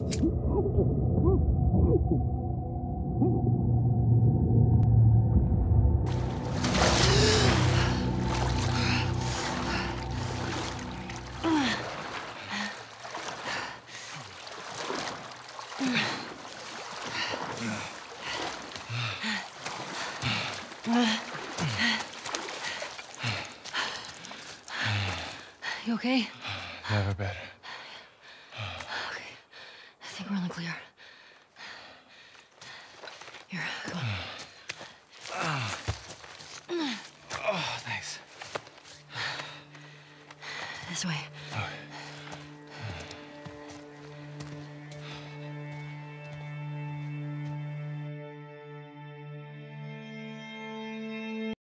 You okay? Never better. Okay. I think we're on the clear. Here, come on. Oh, thanks. This way. Okay.